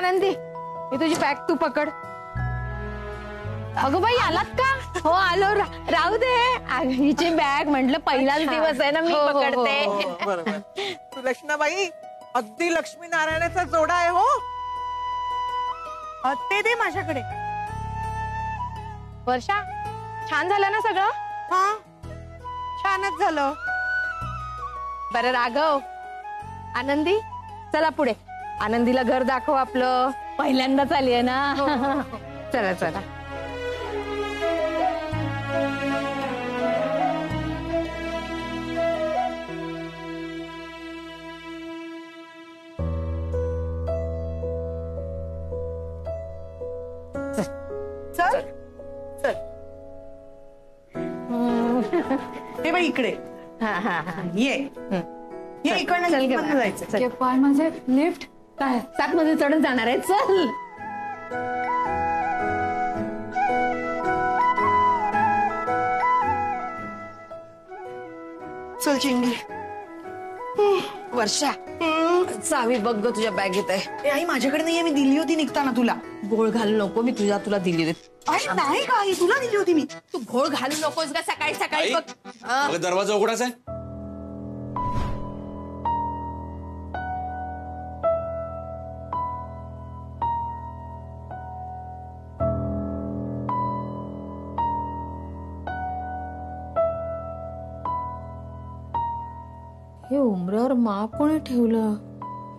आनंदी. ही तुझी बॅग तू पकड. अगं बाई आलात का? हो आलो. रा- राहू दे. हिची बॅग म्हंटल पहिलाच दिवस आहे ना मी हो, हो, हो, पकडते. हो, बरोबर. तू लक्ष्मीबाई अगदी लक्ष्मी नारायणाचा जोडा आहे हो. अ, ते दे माझ्याकडे. वर्षा छान झालं ना सगळं? हा? छानच झालं. बरं राघव. आनंदी चला पुढे. आनंदीला घर दाखव आपलं. पहिल्यांदाच आली आहे ना? चला चला. चल चल. हे बाई इकडे. हा हा हा. ये. ये इकडनं चल जायचं. चल. पाय माझे. लिफ्ट काय? सात मध्ये चढून जाणार आहे? चल! चल चिंगी. वर्षा. चावी बघ ग तुझ्या बॅगेत आहे. ए, आई माझ्याकडे नाहीये मी दिली होती निघताना तुला. गोळ घालू नको मी तुझ्या तुला दिली होती. आई नाही का आई तुला दिली होती मी. तू घोळ घालू नकोस का सकाळी सकाळी आई? बघ. दरवाजा उघडाच आहे? हे उमऱ्यावर माप कोणी ठेवलं?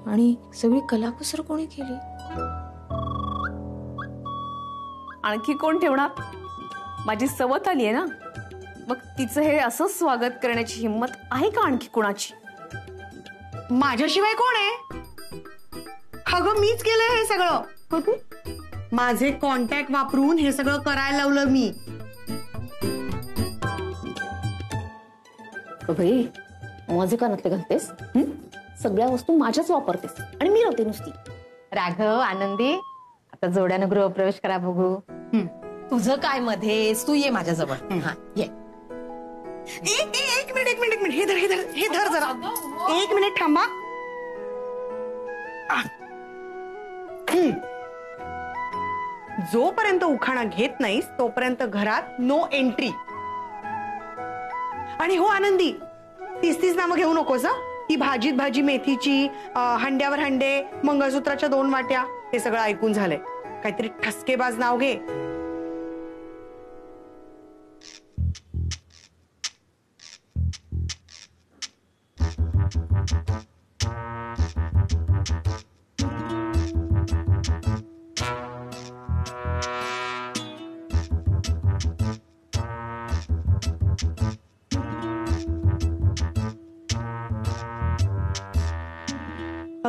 आणि सगळी कलाकुसर कोणी केली? आणखी कोण ठेवणार? माझी सवत आली आहे ना? मग तिचं हे असंच स्वागत करण्याची हिंमत आहे का आणखी कोणाची? माझ्याशिवाय कोण आहे? अगं मीच केलंय हे सगळं. माझे कॉन्टॅक्ट वापरून हे सगळं करायला लावलं मी. भाई माझे कानातले घालतेस हं? सगळ्या वस्तू माझ्याच वापरतेस. आणि मी राहते नुसती. राघव आनंदी आता जोड्यानं गृहप्रवेश करा बघू. तुझं काय मध्येच तू ये माझ्याजवळ. हा. ये. एक एक- एक मिनिट एक मिनिट एक मिनिट. हे धर हे धर हे धर जरा. एक मिनिट थांबा. जोपर्यंत उखाणा घेत नाहीस तोपर्यंत घरात नो एंट्री आणि हो आनंदी तीस तीस नावं घेऊ नकोस ती भाजीत भाजी मेथीची हंड्यावर हंडे मंगळसूत्राच्या दोन वाट्या हे सगळं ऐकून झालंय. काहीतरी ठसकेबाज नाव घे.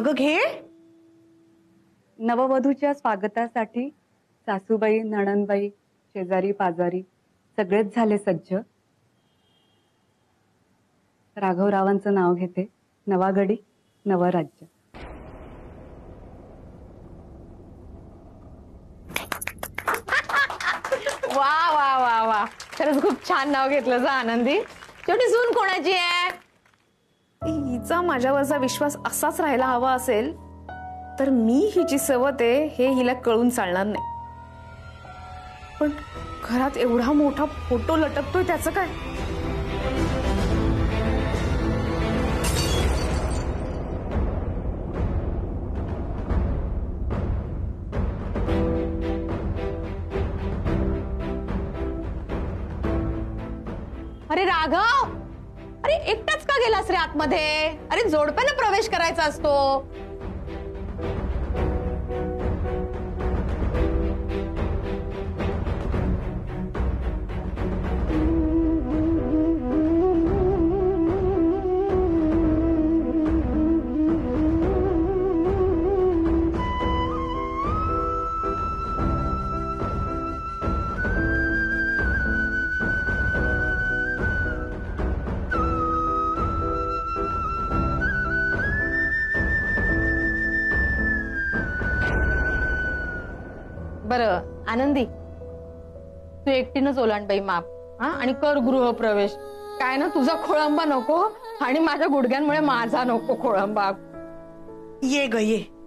अगं घे. नववधूच्या स्वागतासाठी सासूबाई नणंदबाई शेजारी पाजारी सगळेच झाले सज्ज. राघवरावांचं नाव घेते नवागडी नवराज्य. वा वा वा वा. खरंच खूप छान नाव घेतलं जा आनंदी. छोटी सून कोणाची आहे? हिचा माझ्यावरचा विश्वास असाच राहायला हवा असेल तर मी हिची सवत आहे हे हिला कळून चालणार नाही. पण घरात एवढा मोठा फोटो लटकतोय त्याचं काय? रे आतमध्ये. अरे जोडप्यानं प्रवेश करायचा असतो. बरं आनंदी. तू एकटीनच ओलांड बाई माप हा? आणि कर गृहप्रवेश. काय ना तुझा खोळंबा नको आणि माझ्या गुडघ्यांमुळे माझा नको खोळंबा. ये ग ये.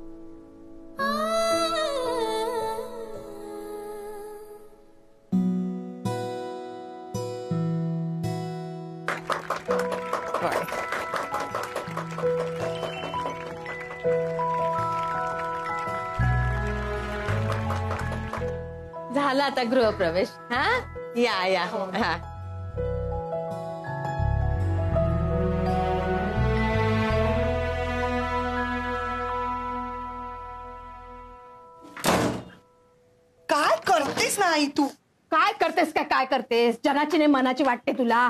आता गृहप्रवेश. हा? या या. हा काय करतेस ना आई तू? काय करतेस काय काय करतेस? जनाची नाही मनाची वाटते तुला.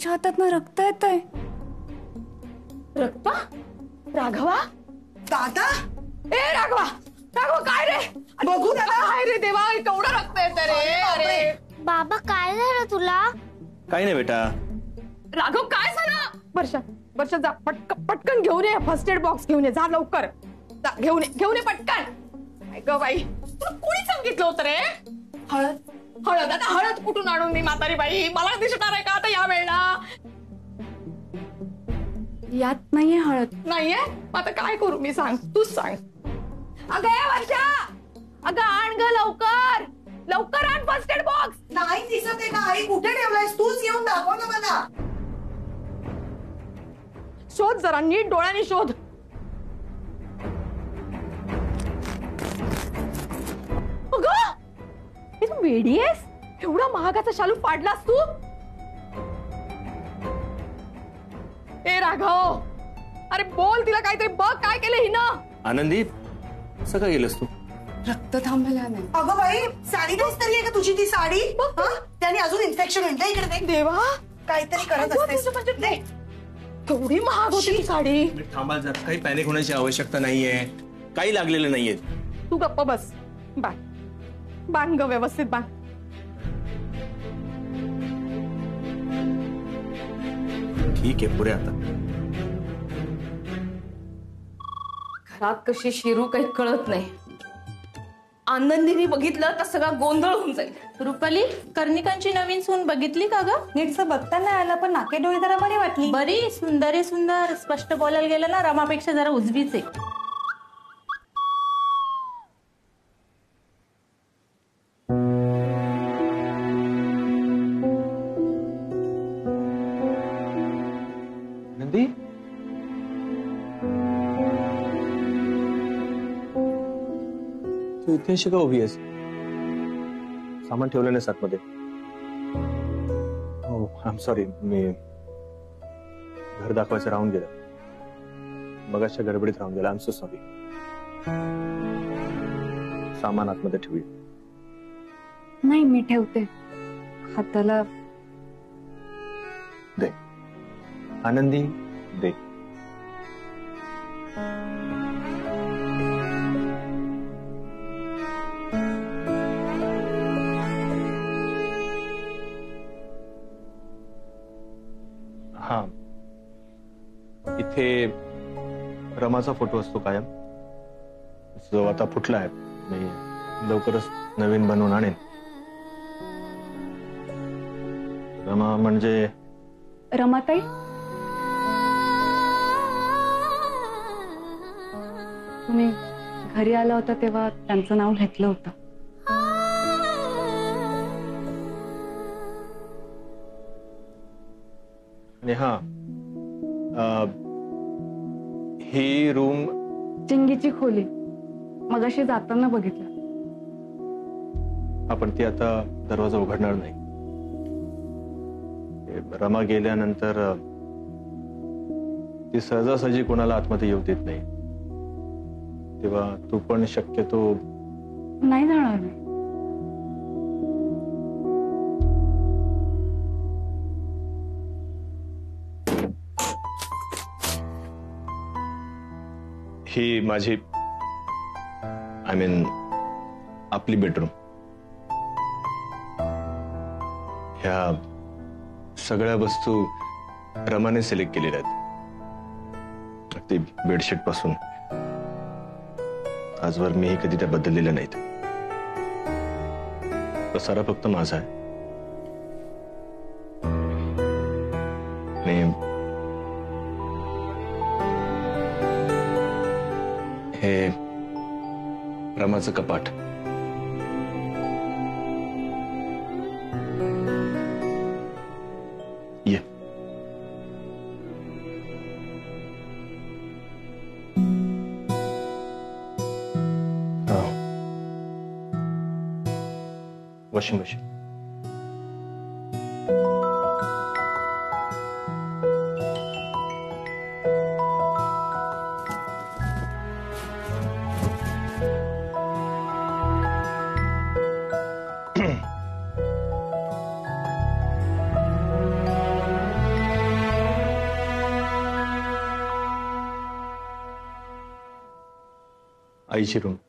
तुमच्या हातात रक्त येत आहे रक्ता? राघवा? दादा? ए राघवा! राघवा काय रे? बघू दादा. काय रे देवा केवढं रक्त येत रे. अरे बाबा काय झालं तुला? काही नाही बेटा. राघव काय झालं? वर्षा वर्षा जा पटक पटकन घेऊन ये फर्स्ट एड बॉक्स घेऊन ये. जा लवकर. जा, घेऊन ये घेऊन ये पटकन. काय ग बाई तुला कोणी सांगितलं होतं रे? हळद? हळद? आता हळद कुठून आणून मी म्हातारी बाई मला दिसणार आहे का आता या वेळेला? यात नाहीये हळद. नाहीये? मग आता काय करू? मी सांग. तूच सांग. अगं ये वर्षा! अगं आण ग लवकर! लवकर आण फर्स्ट एड बॉक्स नाही दिसत आहे का आई? कुठे ठेवलायस? तूच येऊन दाखव ना मला. शोध जरा नीट डोळ्याने शोध. वेडी आहेस एवढा महागाचा शालू पाडलास तू? ए राघव! अरे बोल तिला काहीतरी बघ काय केलं हिनं? आनंदी का गेलंस तू? रक्त थांबलेला नाही. अगं बाई सॅनिटाईज तरी आहे का तुझी ती साडी? हं? त्याने अजून इन्फेक्शन होईल ना इकडे देख. देवा! काहीतरी करत अगं, असतेस. तुझं म्हणजे दे. केवढी महाग होती ती साडी. थांबा जर. काही पॅनिक होण्याची आवश्यकता नाहीये. काही लागलेलं नाहीये. तू गप्प बस. बांध बांध ग व्यवस्थित बांध ठीक आहे पुरे आता. घरात कशी शिरू काही कळत नाही. आनंदीने बघितलं तर सगळा गोंधळ होऊन जाईल. रुपाली कर्णिकांची नवीन सून बघितली का ग? नीटचं बघता नाही आलं पण नाके डोळे जरा बरी वाटली. बरी सुंदर आहे सुंदर. स्पष्ट बोलायला गेलं ना रमापेक्षा जरा उजवीच आहे. तू अशी का उभी आहेस. सामान ठेवलं नाही आतमध्ये हो आय एम सॉरी मी घर दाखवायचं राहून गेलं. गडबडीत राहून गेलं. आय एम सो सॉरी सामान आतमध्ये ठेवूया. नाही मी ठेवते. हाताला आनंदी दे. हा. इथे रमाचा फोटो असतो कायम. जो आता फुटला आहे. मी लवकरच नवीन बनवून आणेन. रमा म्हणजे रमाताई? तुम्ही घरी आला होता तेव्हा त्यांचं नाव घेतलं होतं. आणि हा अ, ही रूम चिंगीची खोली. मगाशी जाताना बघितलं. आपण ती आता दरवाजा उघडणार नाही. रमा गेल्यानंतर अ, ती सहजासहजी कोणाला आतमध्ये येऊ देत नाही. तेव्हा तू पण शक्यतो नाही जाणार मी. ही माझी आय मीन आपली बेडरूम ह्या सगळ्या वस्तू रमाने सिलेक्ट केलेल्या आहेत. अगदी बेडशीटपासून. आजवर मीही कधी त्या तो बदललेल्या नाहीत तो पसारा फक्त तो माझा आहे हे। कपाट वॉशिंग मशीन आईची रूम काय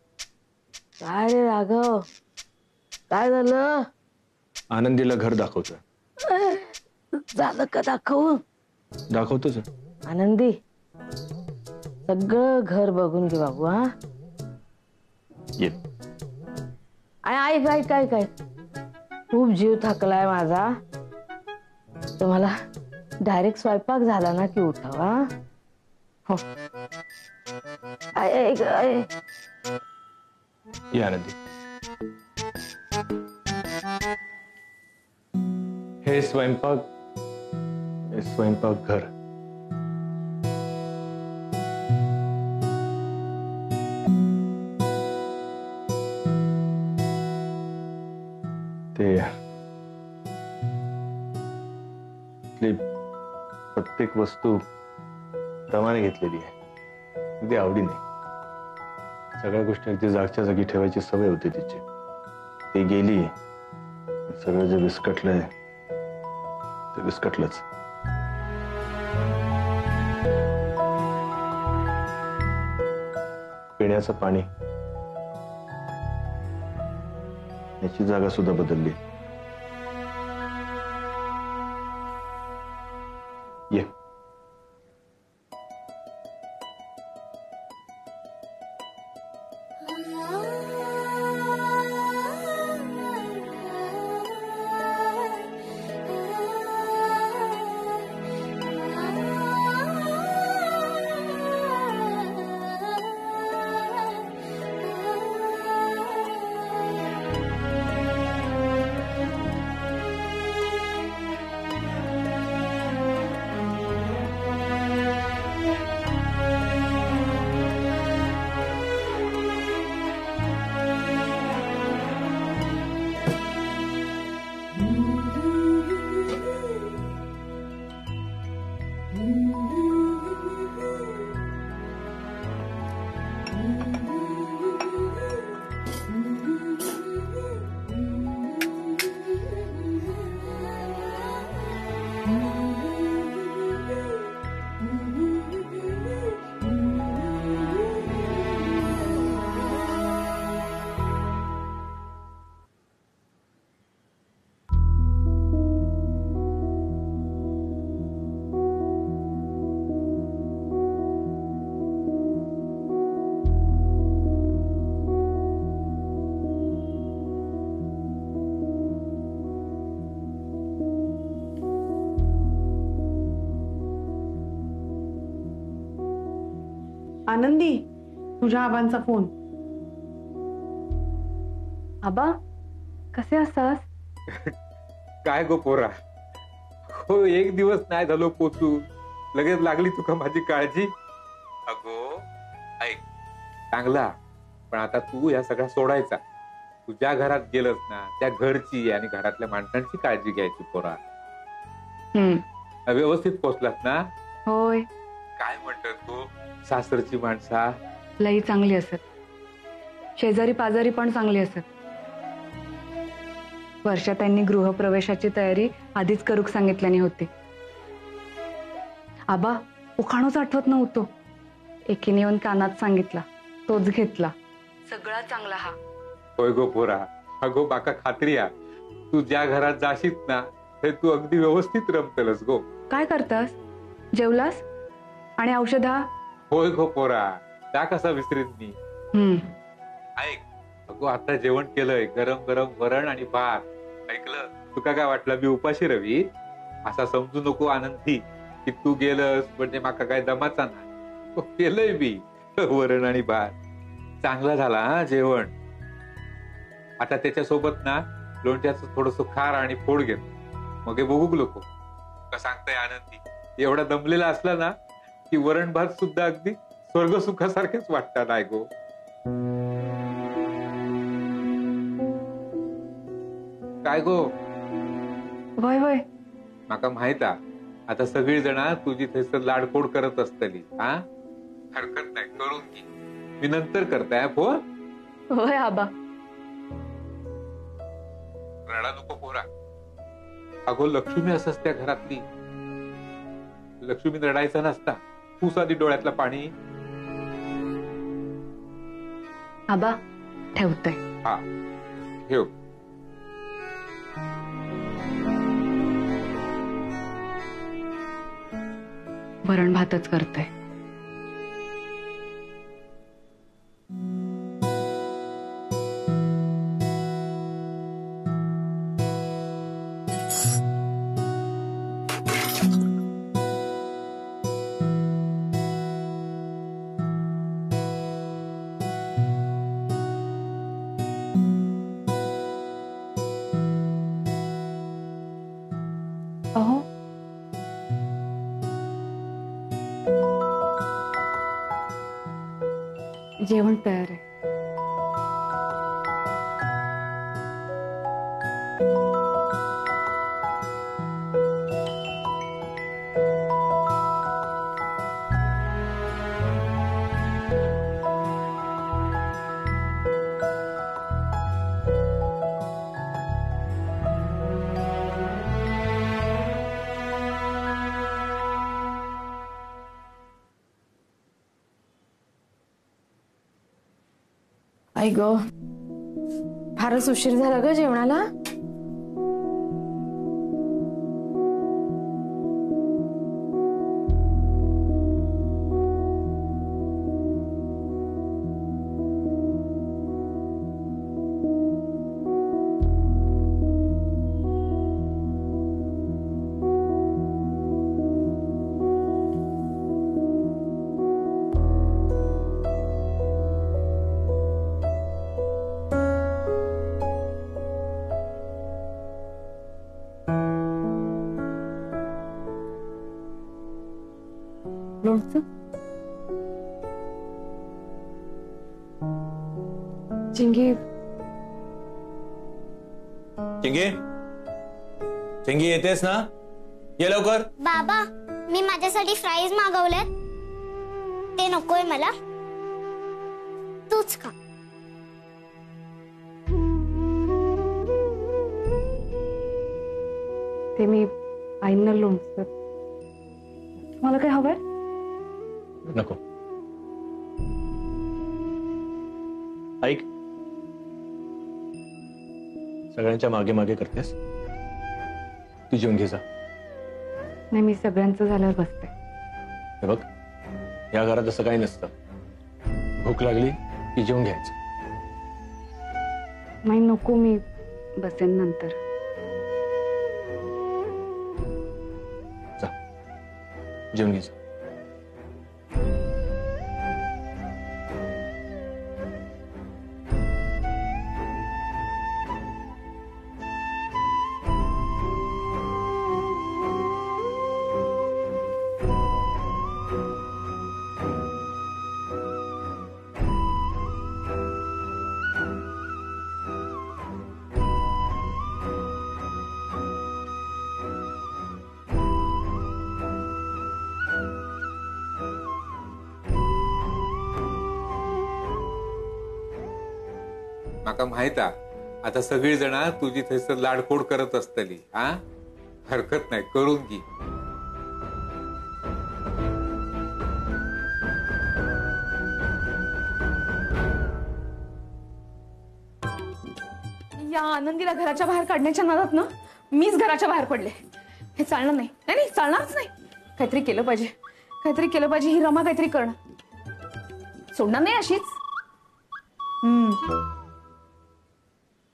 झालं? आनंदीला घर दाखवतोय. झालं का दाखवून दाखवतोच आनंदी सगळं घर बघून घे बाबू हा. ये. ऐक ऐक ऐक ऐक खूप जीव थकलाय माझा. तर मला डायरेक्ट स्वयंपाक झाला ना की उठावा हो? आनंदी. हे स्वयंपाक स्वयंपाक घर. प्रत्येक वस्तू प्रमाणे घेतलेली आहे. अगदी आवडीने. सगळ्या जागी सवय होती तिची. ती गेली. सगळं जे विस्कटलंय ते विस्कटलंच. पिण्याचं पाणी. याची जागा सुद्धा बदलली. ये. आनंदी तुझ्या आबांचा फोन. आबा कसे असतास? काय गो पोरा? हो एक दिवस नाही झालो पोचू. लगेच लागली तुका माझी काळजी? अगो ऐक. चांगला पण आता तू या सगळ्या सोडायचा. तुझ्या घरात गेलस ना त्या घरची आणि घरातल्या माणसांची काळजी घ्यायची पोरा. हम्म. व्यवस्थित पोचलास ना? होय. काय म्हणतात तू? सासरची माणसा लई चांगली असत. शेजारी पाजारी पण चांगली असत. वर्षा त्यांनी गृहप्रवेशाची तयारी आधीच करूक सांगितल्याने होती. आबा उखाणोच आठवत नव्हतो. एकीने येऊन कानात सांगितला तोच घेतला. सगळा चांगला हा. होय गो पोरा अगो बाका खात्री आ तू ज्या घरात जाशीत ना हे तू अगदी व्यवस्थित रमतलस गो. काय करतास? जेवलास? आणि औषधा? होय गो पोरा त्या कसा विसरीत मी. हम्म. ऐक अगो आता जेवण केलंय गरम गरम वरण आणि भात. ऐकलं? तुका काय वाटलं मी उपाशी रवी? असा समजू नको आनंदी की तू गेलस म्हणजे माका काय दमाचा नाही. हो, केलंय मी वरण आणि भात. चांगला झाला हा जेवण. आता त्याच्यासोबत ना लोणच्याचं थोडस खार आणि फोड घेत. मग हे बघू लोक का सांगताय आनंदी एवढा दमलेला असला ना की वरण भात सुद्धा अगदी स्वर्ग सुखासारखेच वाटतात नाही गो. काय गो? वय वय. माका माहीत आता सगळी जण तुझी थंयसर लाडकोड करत असतली हा? हरकत नाही करून घे. मी नंतर करताय फोन वय आबा. रडा नको पोरा. अगो लक्ष्मी असस त्या घरातली. लक्ष्मी रडायचा नसता. तू साधी डोळ्यातलं पाणी. आबा ठेवते हा ठेव. वरण भातच करते जेवण तयार आहे आई ग फारच उशीर झाला ग जेवणाला. लोणचं चिंगी चिंगी चिंगी येतेस ना ये लवकर बाबा मी माझ्यासाठी फ्राईज मागवलेत ते नकोय मला तूच खा ते मी आईंना लोणचं मला काय हवंय नको. ऐक. सगळ्यांच्या मागे मागे करतेस? ती जेवून घे जा. नाही मी सगळ्यांचं झाल्यावर बसते. हे बघ या घरात असं काही नसतं. भूक लागली की जेवून घ्यायचं. नाही नको मी बसेन नंतर. जा. जेवून घे माका माहीत आता सगळी जण तुझी थंयसर लाडकोड करत असतली हा हरकत नाही करून घे. या आनंदीला घराच्या बाहेर काढण्याच्या नादात ना मीच घराच्या बाहेर पडले. हे चालणार नाही. नाही नाही चालणारच नाही. काहीतरी केलं पाहिजे. काहीतरी केलं पाहिजे ही रमा काहीतरी करणं. सोडणार नाही अशीच? हम्म.